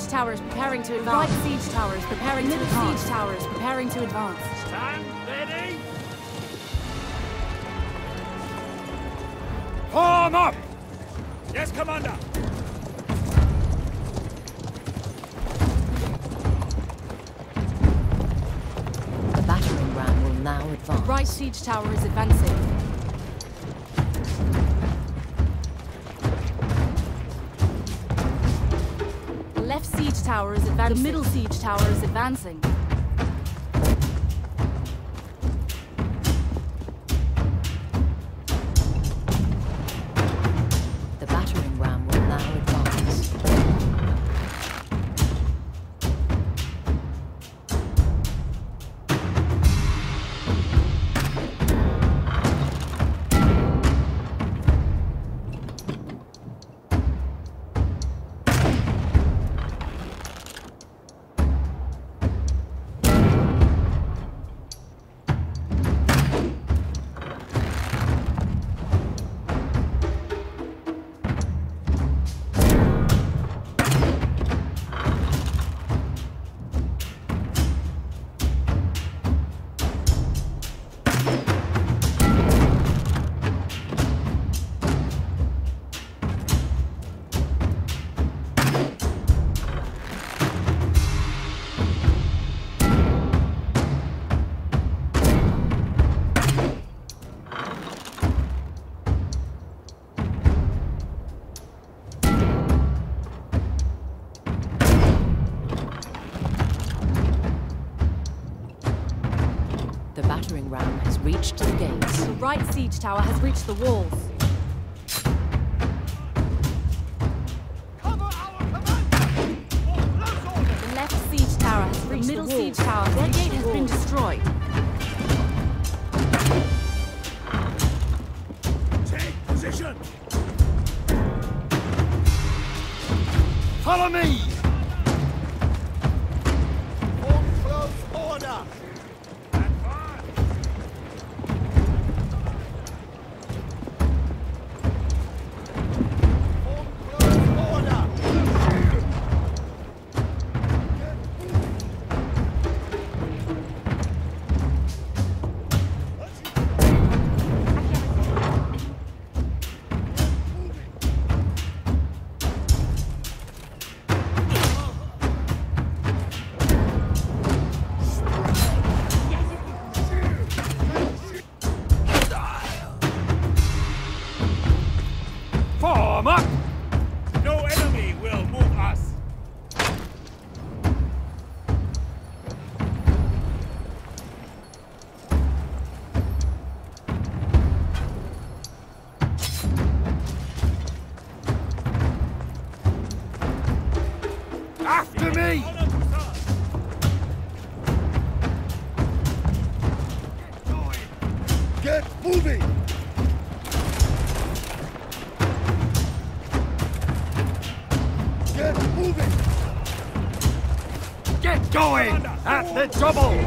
siege tower is preparing to advance. Right siege tower is preparing Middle to advance. siege tower is preparing to advance. Stand ready. Form up! Yes, Commander. The battering ram will now advance. Right siege tower is advancing. Tower is advancing. The middle siege tower is advancing. Right siege tower has reached the walls. The left siege tower has reached the middle the siege tower. Their gate has been destroyed. Take position. Follow me! Team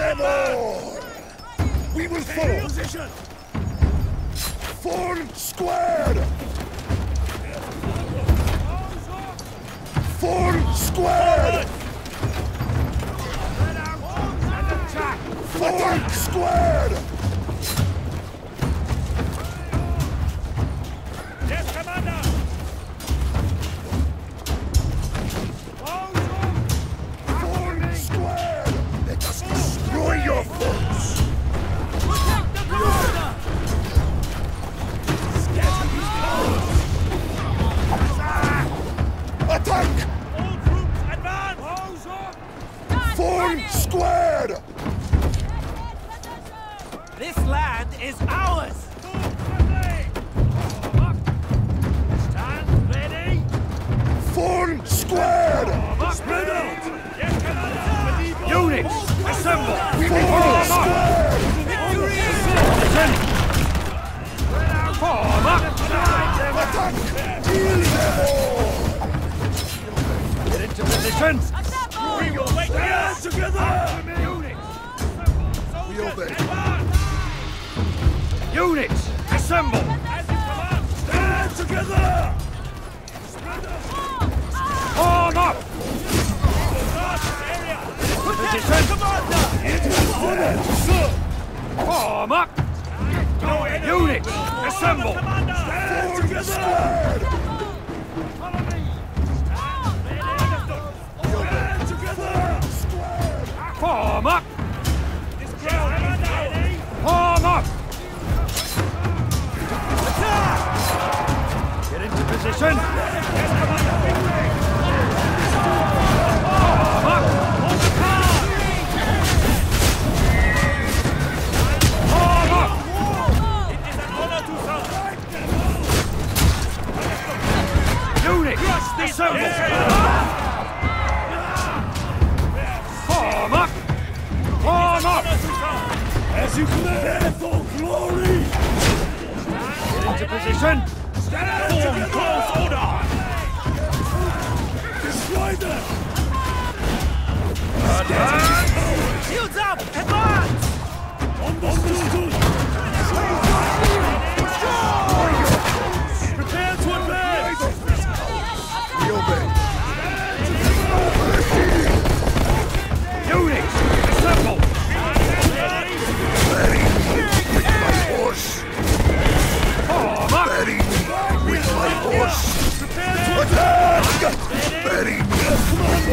them! We will! Position! Form squared! Form squared! Form squared! Yes, Commander! Position! We will wait here together! Units! We obey. Units, assemble! Stand together! Form up! Position! Form up! Units, assemble! Stand Form squared! Form up! Form up! Get into position! Form up! Form up! It is an honor to serve! Unit! Assemble! Form Form up! As you command for glory! Get into position! Stand Form close order! Destroy them! Advance! Shields up! Advance! Understood!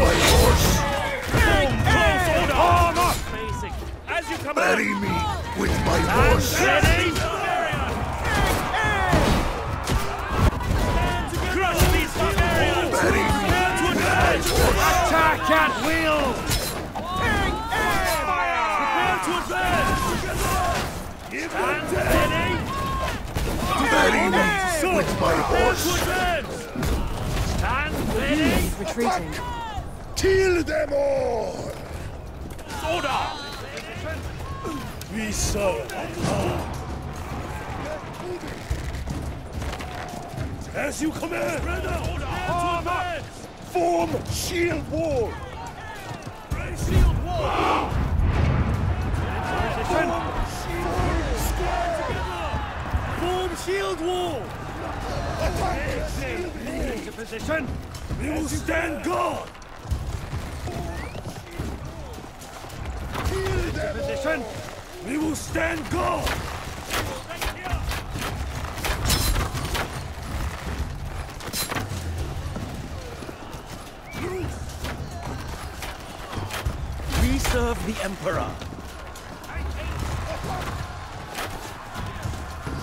Horse! close order! Form up! As you command! Bury me with my horse! Ready? Crush these barbarians! Bury me with my horse! Attack at will! Prepare to advance! Stand ready! Bury me with my horse! Stand ready! Retreating. Kill them all! Order! We serve. As you command! Order! Form shield wall! Shield wall! Position! Form shield wall! Attack! Shield Into position! We will stand guard! Position! We will stand guard! We serve the Emperor!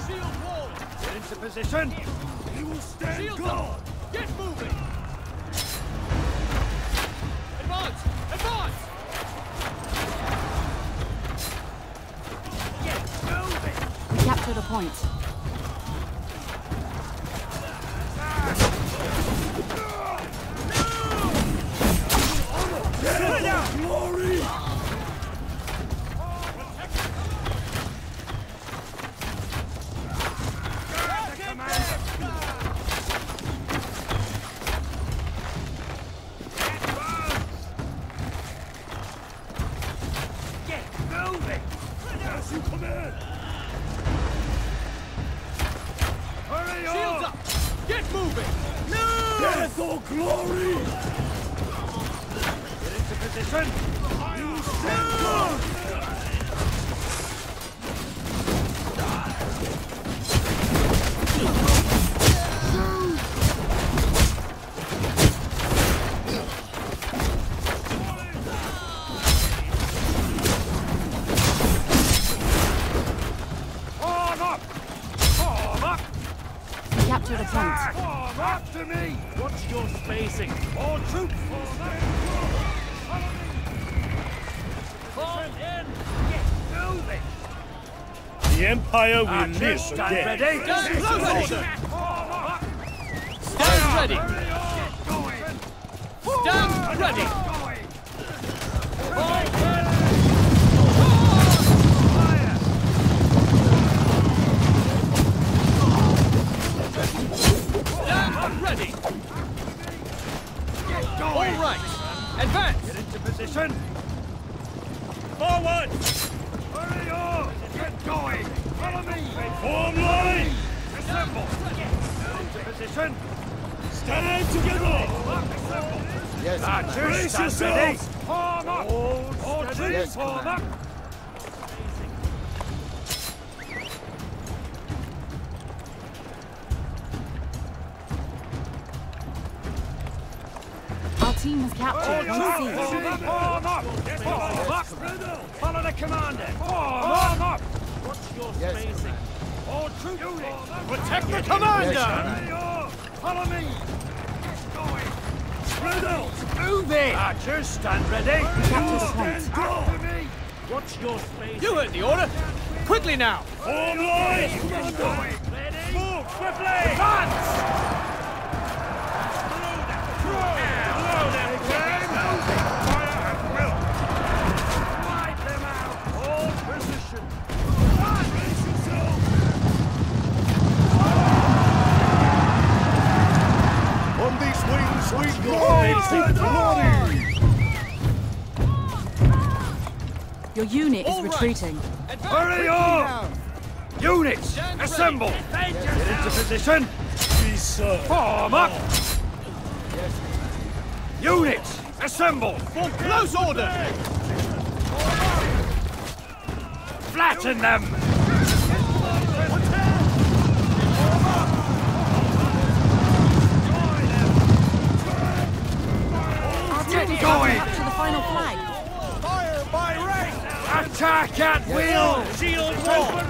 Shield wall! Get into position! We will stand guard! Get moving! Advance! Advance! Captured a point. Position! You stand guard! Form up! Form up! Captured a point. Form up to me! What's your spacing? All troops The Empire will Archers, live again. ready! Stand ready. order. Form up! Stand ready! Stand ready! Going! Stand ready! Get All going! right! Advance! Position! Forward! Hurry up! Get going! Follow me! Form line! Assemble! Position! Stand together! Yes, Archers, Brace yourselves! Form up! All troops form up! Team has All captured point C. troops form up! Form up! Form up! Follow the commander! Form up! What's your spacing? All troops form! Protect the commander! Hurry! Follow me! Going! Spread! Move it! Archers, stand ready! Captured point. After me! What's your space? You heard the order! Quickly now! Form line! Move swiftly! Advance! Your unit is All right. retreating. Advance Hurry up! Units, Stand ready. assemble! Get into position! We serve. Form up! Units, assemble! For close order! Flatten them! Our team going. about to the final flag. Fire by rank! Attack at will! Shield wall!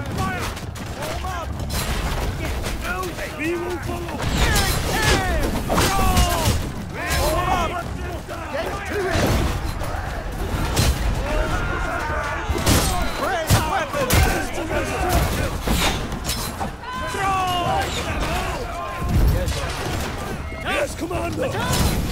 We will follow. Yes, Commander!